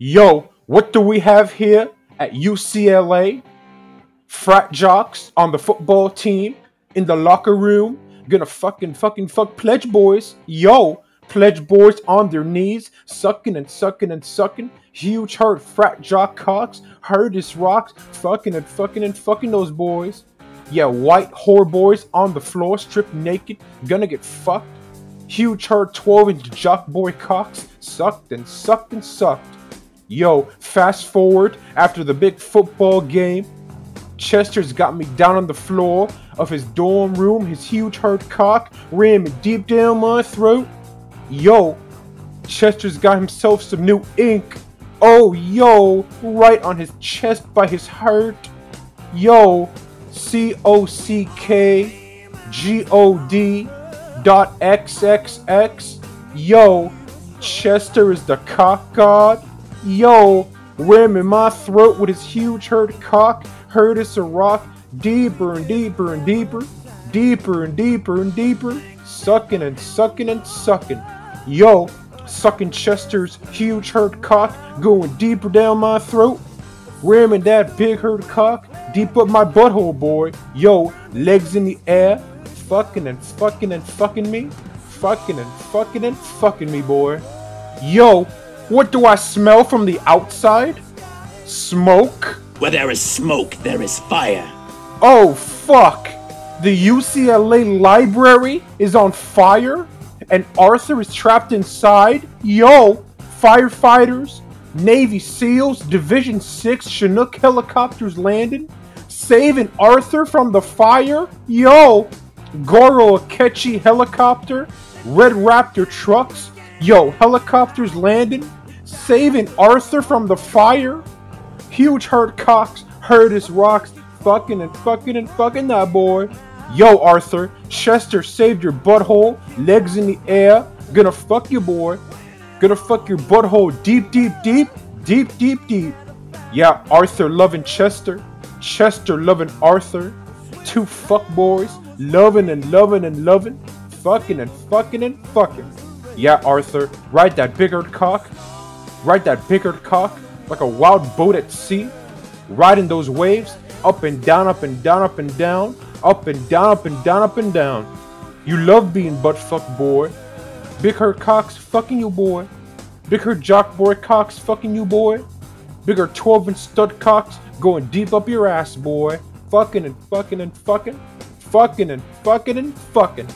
Yo, what do we have here at UCLA? Frat jocks on the football team in the locker room gonna fucking fucking fuck pledge boys. Yo, pledge boys on their knees, sucking and sucking and sucking. Huge hurt frat jock cocks, hard as rocks, fucking and fucking and fucking those boys. Yeah, white whore boys on the floor, stripped naked, gonna get fucked. Huge hurt 12 inch jock boy cocks, sucked and sucked and sucked. Yo, fast forward after the big football game. Chester's got me down on the floor of his dorm room, his huge hurt cock ramming deep down my throat. Yo, Chester's got himself some new ink. Oh, yo, right on his chest by his heart. Yo, C O C K G O D dot XXX. Yo, Chester is the cock god. Yo, ramming my throat with his huge hurt cock, hurt as a rock, deeper and deeper and deeper, deeper and deeper and deeper, sucking and sucking and sucking. Yo, sucking Chester's huge hurt cock, going deeper down my throat, ramming that big hurt cock deep up my butthole, boy. Yo, legs in the air, fucking and fucking and fucking me, fucking and fucking and fucking me, boy. Yo, what do I smell from the outside? Smoke? Where there is smoke, there is fire. Oh, fuck! The UCLA library is on fire, and Arthur is trapped inside? Yo! Firefighters, Navy SEALs, Division 6 Chinook helicopters landing, saving Arthur from the fire? Yo! Goro Akechi helicopter, Red Raptor trucks, yo, helicopters landing, saving Arthur from the fire. Huge hurt cocks, hurt his rocks, fucking and fucking and fucking that boy. Yo, Arthur, Chester saved your butthole, legs in the air, gonna fuck you, boy. Gonna fuck your butthole deep, deep, deep, deep, deep, deep. Yeah, Arthur loving Chester, Chester loving Arthur. Two fuck boys, loving and loving and loving, fucking and fucking and fucking. Yeah, Arthur, ride that bigger cock, ride that bigger cock like a wild boat at sea, riding those waves up and down, up and down, up and down, up and down, up and down, up and down. You love being butt fuck boy. Big hurt cocks fucking you boy. Big hurt jock boy cocks fucking you boy. Bigger 12 inch stud cocks going deep up your ass boy. Fucking and fucking and fucking. Fucking and fucking and fucking.